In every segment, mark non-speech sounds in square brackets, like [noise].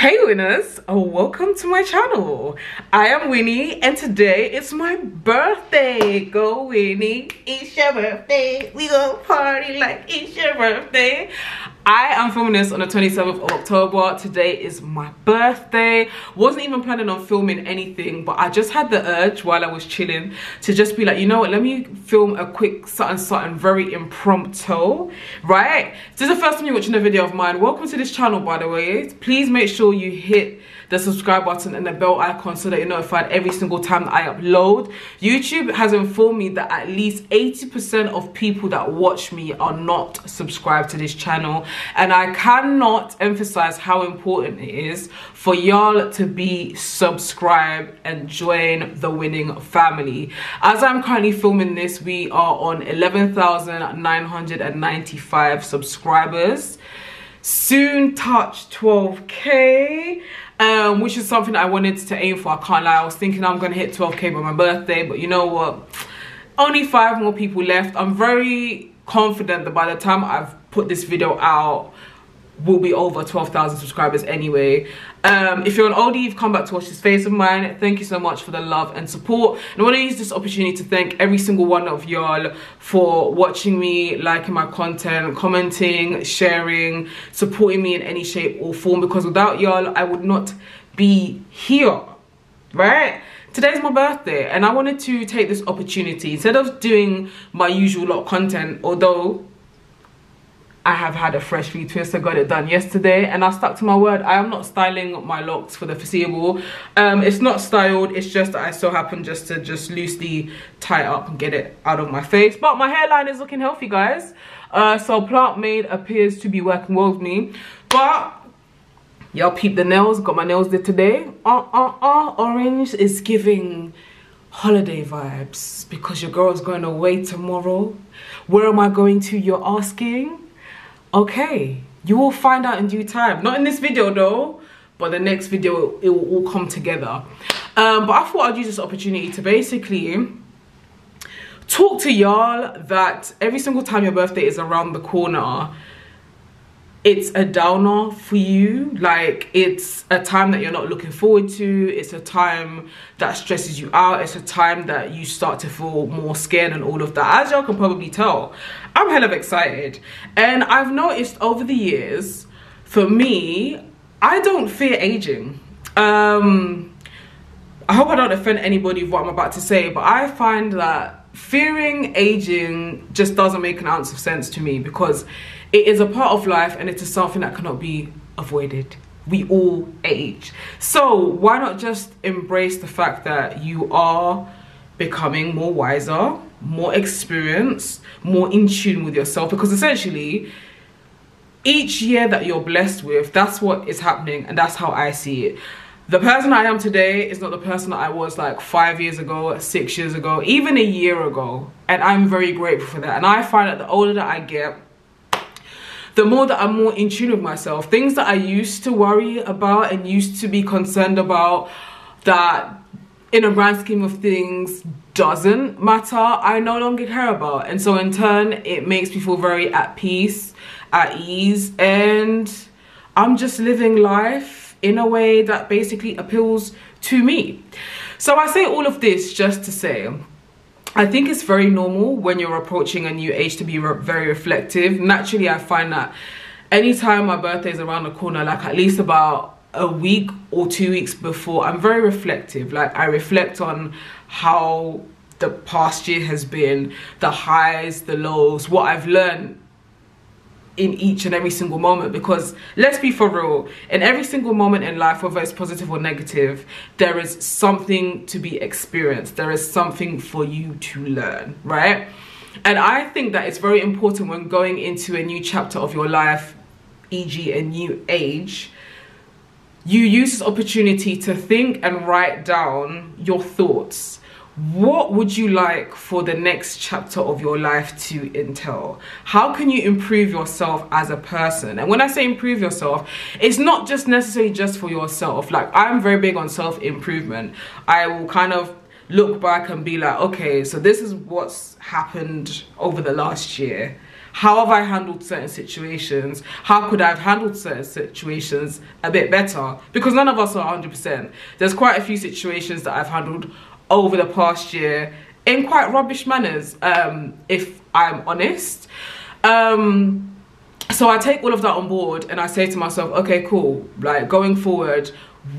Hey winners, oh, welcome to my channel. I am Wini and today it's my birthday. Go Wini, it's your birthday. We go party like it's your birthday. I am filming this on the 27th of October. Today is my birthday. Wasn't even planning on filming anything, but I just had the urge while I was chilling to just be like, you know what, let me film a quick something something very impromptu, right? This is the first time you're watching a video of mine, welcome to this channel by the way. Please make sure you hit the subscribe button and the bell icon so that you're notified every single time that I upload. YouTube has informed me that at least 80% of people that watch me are not subscribed to this channel and I cannot emphasize how important it is for y'all to be subscribed and join the winning family. As I'm currently filming this, we are on 11,995 subscribers soon touch 12k um, which is something I wanted to aim for. I can't lie. I was thinking I'm gonna hit 12k by my birthday, but you know what? Only five more people left. I'm very confident that by the time I've put this video out, will be over 12,000 subscribers anyway. Um, if you're an oldie, you've come back to watch this face of mine, thank you so much for the love and support. And I want to use this opportunity to thank every single one of y'all for watching me, liking my content, commenting, sharing, supporting me in any shape or form because without y'all, I would not be here, right? Today's my birthday and I wanted to take this opportunity, instead of doing my usual lot of content, although I have had a fresh retwist. I got it done yesterday and I stuck to my word. I am not styling my locks for the foreseeable. Um, it's not styled. It's just that I so happen just to just loosely tie it up and get it out of my face. But my hairline is looking healthy, guys. Uh, so PlantMade appears to be working well with me. But y'all peep the nails. Got my nails did today. Uh, uh, uh. Orange is giving holiday vibes because your girl's going away tomorrow. Where am I going to, you're asking? Okay you will find out in due time. Not in this video though but the next video it will all come together. Um, but i thought i'd use this opportunity to basically talk to y'all that every single time your birthday is around the corner it's a downer for you. Like it's a time that you're not looking forward to. It's a time that stresses you out. It's a time that you start to feel more scared and all of that. As y'all can probably tell i'm hell of excited. And i've noticed over the years for me i don't fear aging. Um i hope i don't offend anybody with what i'm about to say but i find that fearing aging just doesn't make an ounce of sense to me because it is a part of life and it is something that cannot be avoided we all age so why not just embrace the fact that you are becoming more wiser more experienced more in tune with yourself because essentially each year that you're blessed with that's what is happening and that's how i see it the person I am today is not the person that I was like five years ago, six years ago, even a year ago. And I'm very grateful for that. And I find that the older that I get, the more that I'm more in tune with myself. Things that I used to worry about and used to be concerned about that in a grand scheme of things doesn't matter, I no longer care about. And so in turn, it makes me feel very at peace, at ease, and I'm just living life in a way that basically appeals to me. So I say all of this just to say, I think it's very normal when you're approaching a new age to be re very reflective. Naturally, I find that anytime my birthday is around the corner, like at least about a week or two weeks before, I'm very reflective. Like I reflect on how the past year has been, the highs, the lows, what I've learned in each and every single moment because let's be for real in every single moment in life whether it's positive or negative there is something to be experienced. There is something for you to learn right? And i think that it's very important when going into a new chapter of your life e.g. a new age you use this opportunity to think and write down your thoughts what would you like for the next chapter of your life to entail how can you improve yourself as a person and when i say improve yourself it's not just necessarily just for yourself like i'm very big on self-improvement i will kind of look back and be like okay so this is what's happened over the last year how have I handled certain situations? How could I have handled certain situations a bit better? Because none of us are 100%. There's quite a few situations that I've handled over the past year in quite rubbish manners, um, if I'm honest. Um, so I take all of that on board and I say to myself, okay, cool. Like going forward,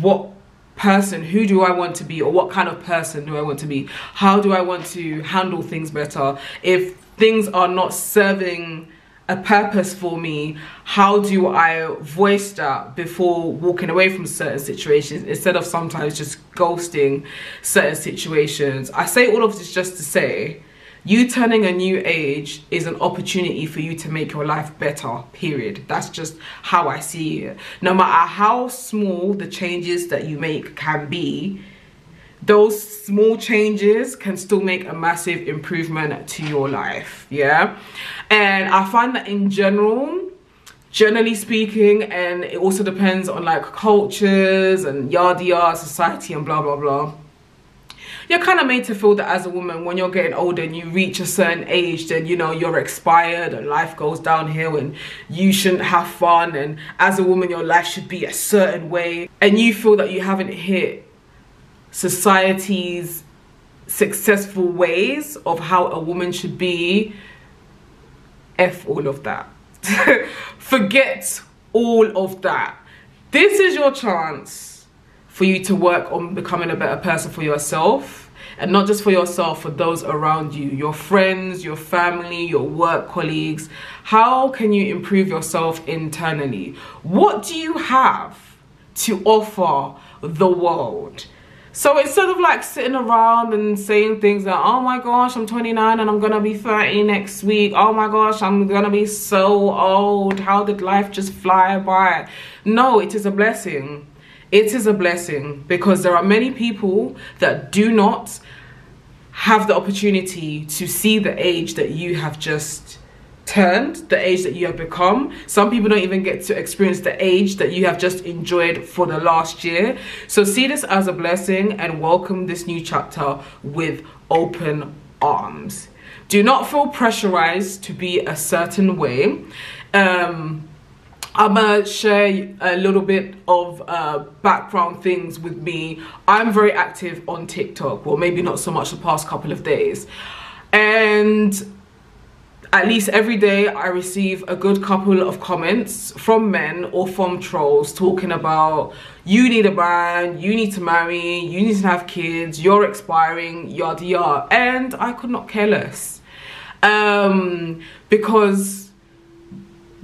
what person who do i want to be or what kind of person do i want to be how do i want to handle things better if things are not serving a purpose for me. How do i voice that before walking away from certain situations instead of sometimes just ghosting certain situations? I say all of this just to say you turning a new age is an opportunity for you to make your life better period. That's just how i see it. No matter how small the changes that you make can be those small changes can still make a massive improvement to your life yeah? And i find that in general generally speaking and it also depends on like cultures and yada yada society and blah blah blah. You're kind of made to feel that as a woman when you're getting older and you reach a certain age then you know you're expired and life goes downhill and you shouldn't have fun. And as a woman your life should be a certain way. And you feel that you haven't hit society's successful ways of how a woman should be f all of that. [laughs] Forget all of that. This is your chance for you to work on becoming a better person for yourself and not just for yourself for those around you your friends your family your work colleagues. How can you improve yourself internally? What do you have to offer the world so instead of like sitting around and saying things like, oh my gosh, I'm 29 and I'm gonna be 30 next week. Oh my gosh, I'm gonna be so old. How did life just fly by? No, it is a blessing it is a blessing because there are many people that do not have the opportunity to see the age that you have just turned, the age that you have become. Some people don't even get to experience the age that you have just enjoyed for the last year. So see this as a blessing and welcome this new chapter with open arms. Do not feel pressurized to be a certain way. Um, I'm gonna share a little bit of uh, background things with me. I'm very active on TikTok, well maybe not so much the past couple of days. And at least every day I receive a good couple of comments from men or from trolls talking about you need a man, you need to marry, you need to have kids, you're expiring, yada yada. And I could not care less. Um, because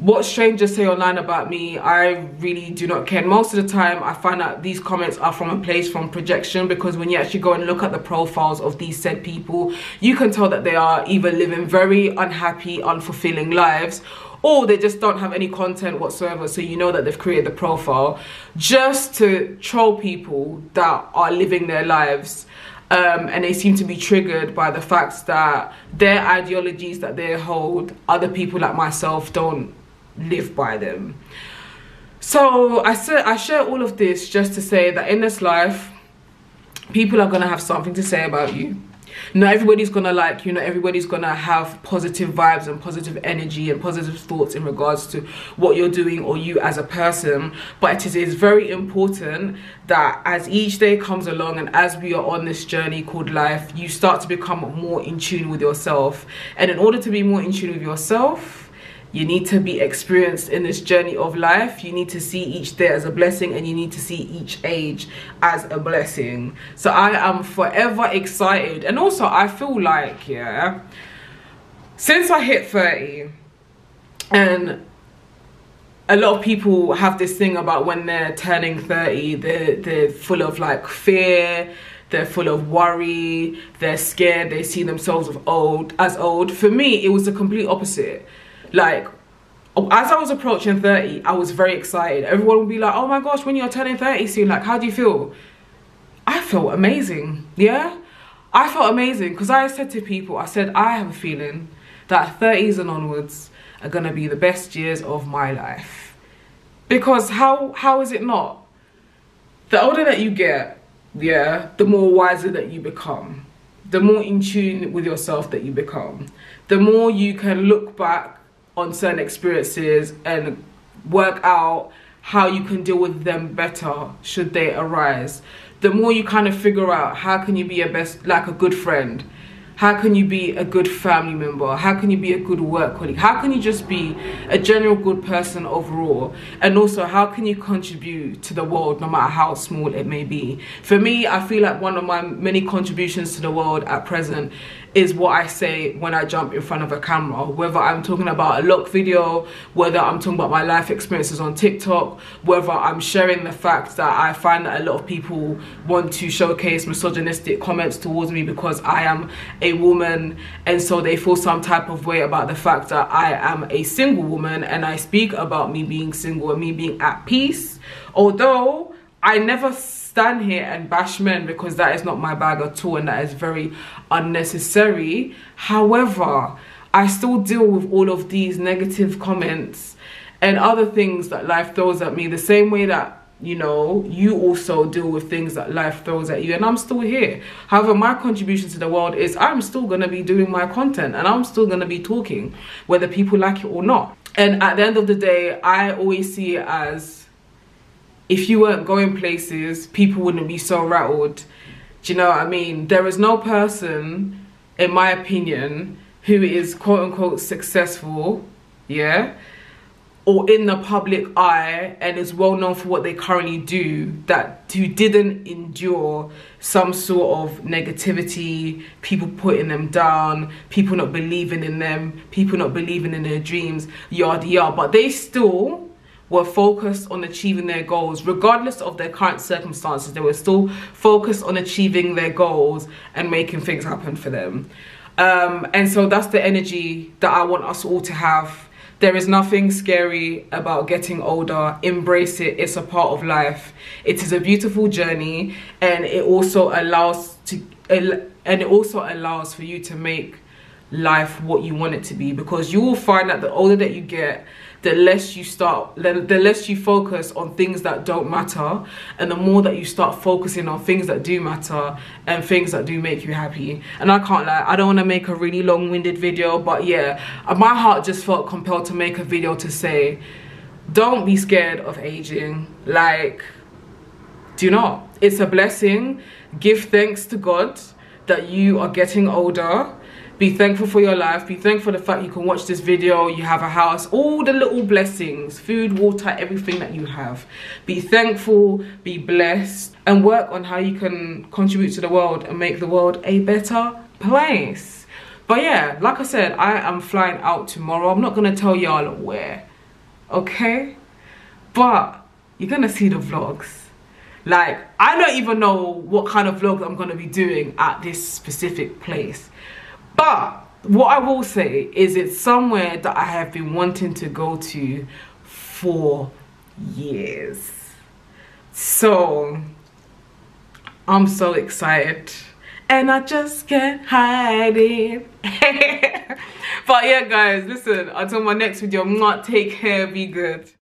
what strangers say online about me i really do not care. Most of the time i find out these comments are from a place from projection because when you actually go and look at the profiles of these said people you can tell that they are either living very unhappy unfulfilling lives or they just don't have any content whatsoever. So you know that they've created the profile just to troll people that are living their lives um, and they seem to be triggered by the fact that their ideologies that they hold other people like myself don't live by them. So I said I share all of this just to say that in this life, people are gonna have something to say about you. Not everybody's gonna like you, not everybody's gonna have positive vibes and positive energy and positive thoughts in regards to what you're doing or you as a person. But it is very important that as each day comes along and as we are on this journey called life, you start to become more in tune with yourself. And in order to be more in tune with yourself, you need to be experienced in this journey of life. You need to see each day as a blessing and you need to see each age as a blessing. So i am forever excited and also i feel like yeah since i hit 30 and a lot of people have this thing about when they're turning 30 they're, they're full of like fear they're full of worry they're scared they see themselves of old as old. For me it was the complete opposite like, as I was approaching 30, I was very excited. Everyone would be like, oh my gosh, when you're turning 30 soon, like, how do you feel? I felt amazing, yeah? I felt amazing because I said to people, I said, I have a feeling that 30s and onwards are going to be the best years of my life. Because how how is it not? The older that you get, yeah, the more wiser that you become. The more in tune with yourself that you become. The more you can look back on certain experiences and work out how you can deal with them better should they arise. The more you kind of figure out how can you be a best like a good friend? How can you be a good family member? How can you be a good work colleague? How can you just be a general good person overall? And also how can you contribute to the world no matter how small it may be? For me i feel like one of my many contributions to the world at present is what I say when I jump in front of a camera. Whether I'm talking about a look video, whether I'm talking about my life experiences on TikTok, whether I'm sharing the fact that I find that a lot of people want to showcase misogynistic comments towards me because I am a woman and so they feel some type of way about the fact that I am a single woman and I speak about me being single and me being at peace. Although I never stand here and bash men because that is not my bag at all and that is very unnecessary. However, I still deal with all of these negative comments and other things that life throws at me the same way that you know you also deal with things that life throws at you and i'm still here however my contribution to the world is i'm still going to be doing my content and i'm still going to be talking whether people like it or not and at the end of the day i always see it as if you weren't going places, people wouldn't be so rattled. Do you know what I mean? There is no person, in my opinion, who is quote unquote successful, yeah, or in the public eye and is well known for what they currently do that who didn't endure some sort of negativity, people putting them down, people not believing in them, people not believing in their dreams, yada yada, but they still were focused on achieving their goals regardless of their current circumstances they were still focused on achieving their goals and making things happen for them. Um, and so that's the energy that i want us all to have. There is nothing scary about getting older. Embrace it. It's a part of life. It is a beautiful journey and it also allows to and it also allows for you to make life what you want it to be because you will find that the older that you get the less you start the, less you focus on things that don't matter and the more that you start focusing on things that do matter and things that do make you happy. And i can't lie i don't want to make a really long-winded video but yeah uh, my heart just felt compelled to make a video to say don't be scared of aging like do not. It's a blessing. Give thanks to god that you are getting older be thankful for your life. Be thankful for the fact you can watch this video you have a house all the little blessings food water everything that you have. Be thankful be blessed and work on how you can contribute to the world and make the world a better place. But yeah like i said i am flying out tomorrow. I'm not gonna tell y'all where okay? But you're gonna see the vlogs. Like i don't even know what kind of vlog i'm gonna be doing at this specific place but what I will say is it's somewhere that I have been wanting to go to for years. So I'm so excited and I just can't hide it. [laughs] but yeah guys, listen, until my next video, I'm not take care, be good.